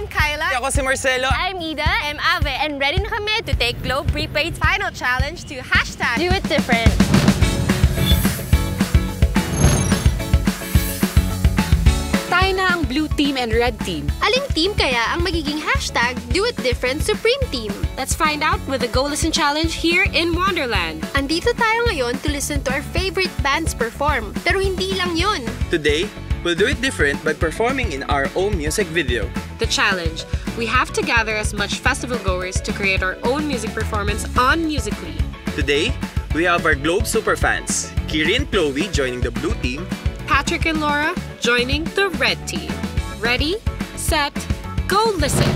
I'm Kyla. Ako si Marcelo. I'm Ida. I'm Ave. And ready na kami to take Globe Prepay's final challenge to hashtag Do it different. Tayo na ang blue team and red team. Aling team kaya ang magiging hashtag Do It Different Supreme Team? Let's find out with the Go Listen Challenge here in Wonderland. Andito tayo ngayon to listen to our favorite bands perform. Pero hindi lang yun. Today, we'll do it different by performing in our own music video. The challenge we have to gather as much festival goers to create our own music performance on Musically. Today, we have our Globe superfans, Kiri and Chloe joining the blue team, Patrick and Laura joining the red team. Ready, set, go listen.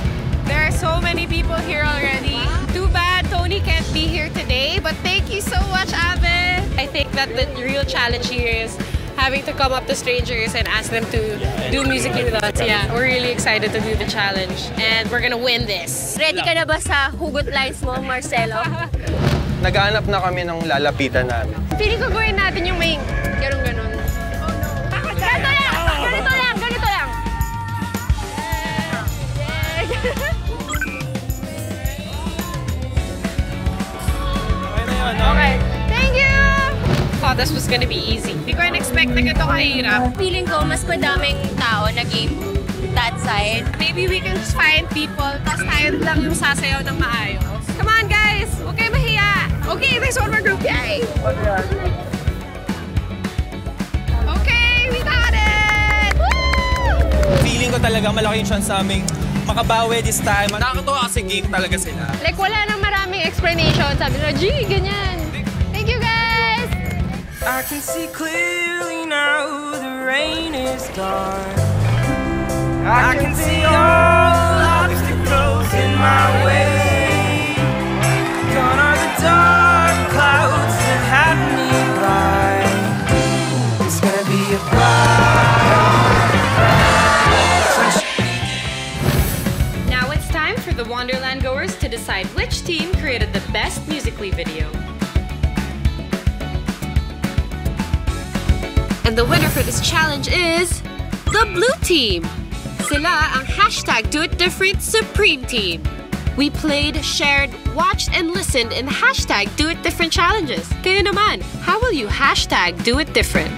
There are so many people here already. Too bad Tony can't be here today, but thank you so much, Ave. I think that the real challenge here is having to come up to strangers and ask them to do music with us. Yeah, we're really excited to do the challenge and we're gonna win this. Ready ka na ba sa hugot lines mo, Marcelo? naghahanap na kami ng lalapitan namin. Feeling ko gawin natin yung may ganun-ganun. Ganito lang! Ganito lang! Ganito lang! Okay. Thank you! Thought this was gonna be easy. Hindi ko in-expect na ganito kahirap. Feeling ko mas madaming tao na game that side. Maybe we can just find people, tapos tayo lang yung sasayaw ng maayos. Come on, guys! Huwag kayo mahiya! Okay, there's one more group. Yay! Okay, we got it! Woo! Feeling ko talaga malaki yung chance sa aming makabawi this time. Nakakatawa kasi game talaga sila. Like, wala nang maraming explanation. Sabi nila, G, ganyan. Thank you, guys! I can see clearly now the rain is gone. I can see all the obstacles in my way. Gone are the dark clouds that have me blind. It's gonna be a Now it's time for the Wonderland goers to decide which team created the best Musically video. And the winner for this challenge is the blue team. Sila ang hashtag Do It Different Supreme Team. We played, shared, watched, and listened in hashtag Do It Different challenges. Kayo naman, how will you hashtag Do It Different?